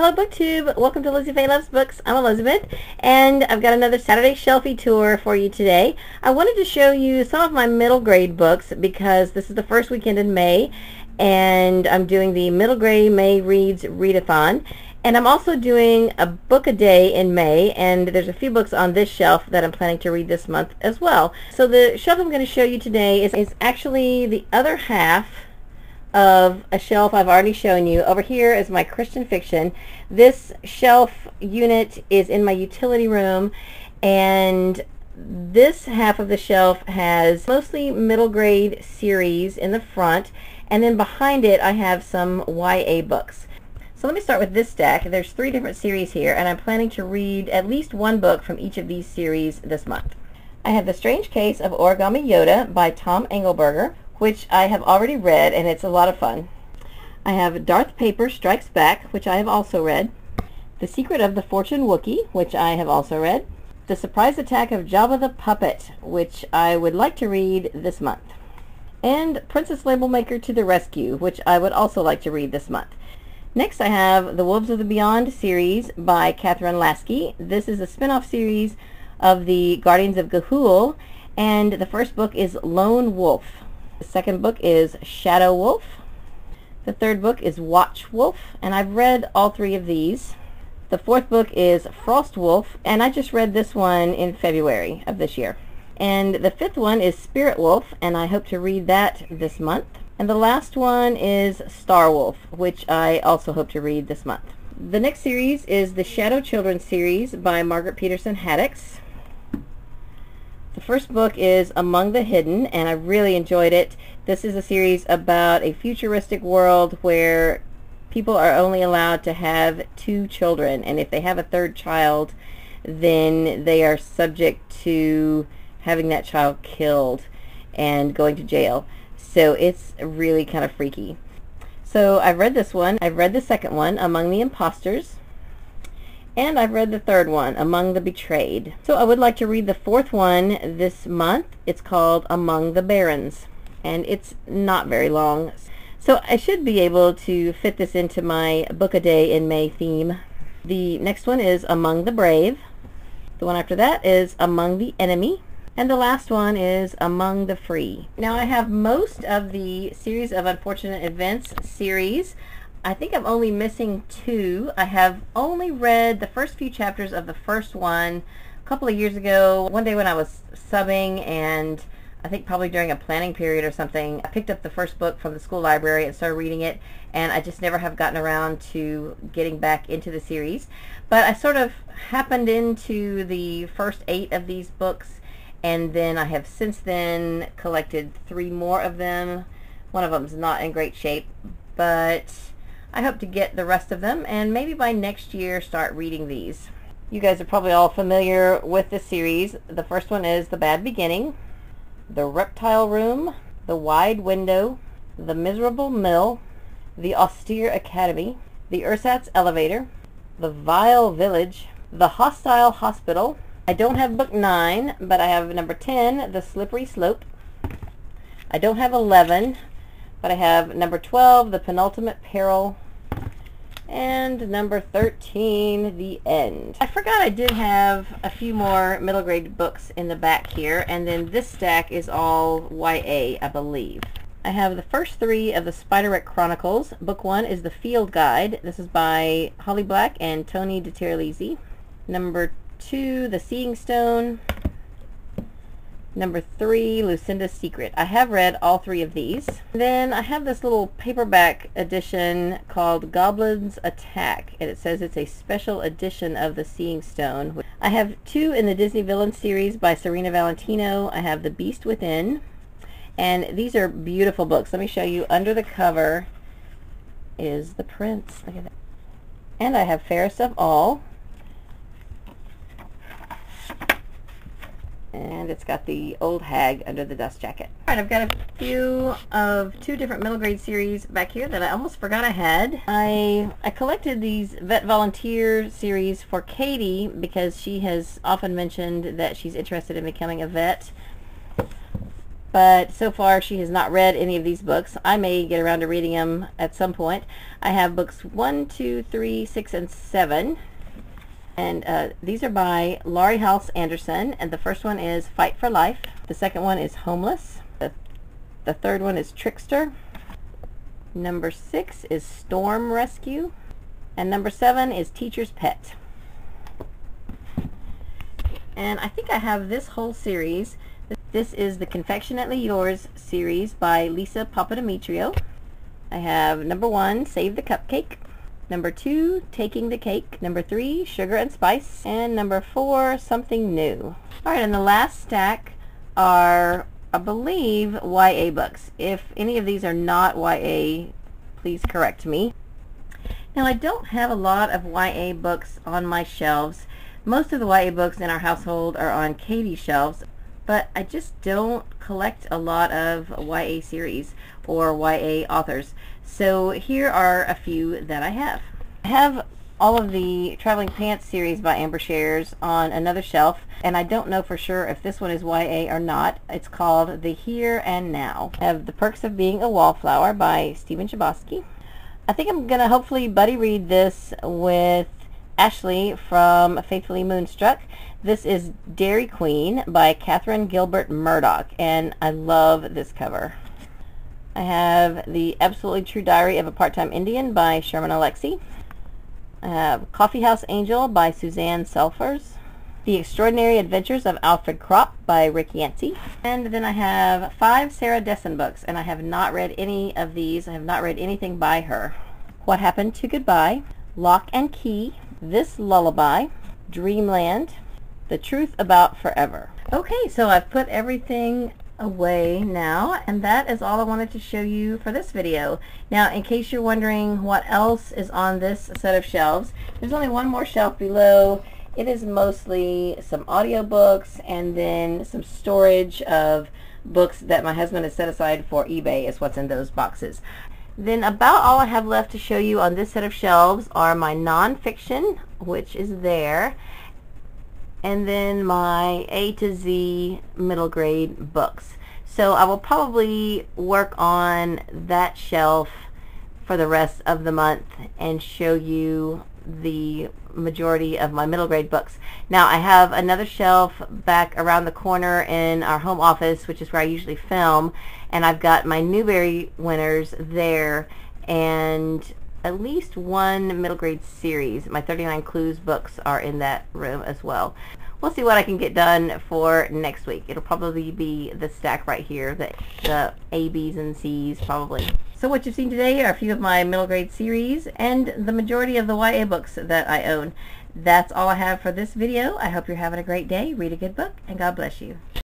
Hello BookTube! Welcome to Lizzie Faye Loves Books. I'm Elizabeth and I've got another Saturday Shelfie tour for you today. I wanted to show you some of my middle grade books because this is the first weekend in May and I'm doing the middle grade May Reads Readathon and I'm also doing a book a day in May and there's a few books on this shelf that I'm planning to read this month as well. So the shelf I'm going to show you today is, is actually the other half of a shelf I've already shown you. Over here is my Christian fiction. This shelf unit is in my utility room and this half of the shelf has mostly middle grade series in the front and then behind it I have some YA books. So let me start with this stack. There's three different series here and I'm planning to read at least one book from each of these series this month. I have The Strange Case of Origami Yoda by Tom Angleberger, which I have already read, and it's a lot of fun. I have Darth Paper Strikes Back, which I have also read. The Secret of the Fortune Wookiee, which I have also read. The Surprise Attack of Jabba the Puppet, which I would like to read this month. And Princess Labelmaker to the Rescue, which I would also like to read this month. Next I have The Wolves of the Beyond series by Kathryn Lasky. This is a spin-off series of the Guardians of Ga'Hoole, and the first book is Lone Wolf. The second book is Shadow Wolf. The third book is Watch Wolf, and I've read all three of these. The fourth book is Frost Wolf, and I just read this one in February of this year. And the fifth one is Spirit Wolf, and I hope to read that this month. And the last one is Star Wolf, which I also hope to read this month. The next series is the Shadow Children series by Margaret Peterson Haddix. First book is Among the Hidden, and I really enjoyed it. This is a series about a futuristic world where people are only allowed to have two children, and if they have a third child, then they are subject to having that child killed and going to jail. So it's really kind of freaky. So I've read this one. I've read the second one, Among the Imposters. And I've read the third one, Among the Betrayed. So I would like to read the fourth one this month. It's called Among the Barons. And it's not very long. So I should be able to fit this into my book a day in May theme. The next one is Among the Brave. The one after that is Among the Enemy. And the last one is Among the Free. Now I have most of the Series of Unfortunate Events series. I think I'm only missing two. I have only read the first few chapters of the first one a couple of years ago. One day when I was subbing and I think probably during a planning period or something, I picked up the first book from the school library and started reading it, and I just never have gotten around to getting back into the series. But I sort of happened into the first eight of these books, and then I have since then collected three more of them. One of them's not in great shape, but I hope to get the rest of them and maybe by next year start reading these. You guys are probably all familiar with this series. The first one is The Bad Beginning, The Reptile Room, The Wide Window, The Miserable Mill, The Austere Academy, The Ersatz Elevator, The Vile Village, The Hostile Hospital. I don't have book 9, but I have number 10, The Slippery Slope. I don't have 11, but I have number 12, The Penultimate Peril, and number 13, The End. I forgot I did have a few more middle grade books in the back here, and then this stack is all YA, I believe. I have the first three of the Spiderwick Chronicles. Book one is The Field Guide. This is by Holly Black and Tony DiTerlizzi. Number two, The Seeing Stone. Number three, Lucinda's Secret. I have read all three of these. Then I have this little paperback edition called Goblins Attack, and it says it's a special edition of The Seeing Stone. I have two in the Disney Villain series by Serena Valentino. I have The Beast Within, and these are beautiful books. Let me show you. Under the cover is the prince. Look at that. And I have Fairest of All, and it's got the old hag under the dust jacket. All right, I've got a few of two different middle grade series back here that I almost forgot I had. I, I collected these Vet Volunteer series for Katie because she has often mentioned that she's interested in becoming a vet. but so far she has not read any of these books. I may get around to reading them at some point. I have books 1, 2, 3, 6, and 7. And uh, these are by Laurie Halse Anderson. And the first one is Fight for Life. The second one is Homeless. The, the third one is Trickster. Number 6 is Storm Rescue. And number 7 is Teacher's Pet. And I think I have this whole series. This is the Confectionately Yours series by Lisa Papademetriou. I have number one, Save the Cupcake. Number two, Taking the Cake. Number three, Sugar and Spice. And number four, Something New. Alright, and the last stack are, I believe, YA books. If any of these are not YA, please correct me. Now, I don't have a lot of YA books on my shelves. Most of the YA books in our household are on Katie's shelves, but I just don't collect a lot of YA series or YA authors. So here are a few that I have. I have all of the Traveling Pants series by Ann Brashares on another shelf, and I don't know for sure if this one is YA or not. It's called The Here and Now. I have The Perks of Being a Wallflower by Stephen Chbosky. I think I'm going to hopefully buddy read this with Ashley from Faithfully Moonstruck. This is Dairy Queen by Catherine Gilbert Murdock, and I love this cover. I have The Absolutely True Diary of a Part-Time Indian by Sherman Alexie. I have Coffee House Angel by Suzanne Selfors. The Extraordinary Adventures of Alfred Kropp by Rick Yancey. And then I have five Sarah Dessen books, and I have not read any of these. I have not read anything by her. What Happened to Goodbye, Lock and Key, this Lullaby, Dreamland, The Truth About Forever. Okay, so I've put everything away now and that is all I wanted to show you for this video. Now in case you're wondering what else is on this set of shelves, there's only one more shelf below. It is mostly some audiobooks and then some storage of books that my husband has set aside for eBay is what's in those boxes. Then about all I have left to show you on this set of shelves are my nonfiction, which is there, and then my A to Z middle grade books. So I will probably work on that shelf for the rest of the month and show you the majority of my middle grade books. Now I have another shelf back around the corner in our home office, which is where I usually film, and I've got my Newbery winners there and at least one middle grade series. My 39 Clues books are in that room as well. We'll see what I can get done for next week. It'll probably be the stack right here, the, the A, B's, and C's probably. So what you've seen today are a few of my middle grade series and the majority of the YA books that I own. That's all I have for this video. I hope you're having a great day. Read a good book, and God bless you.